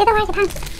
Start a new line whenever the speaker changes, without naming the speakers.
别动我一起看。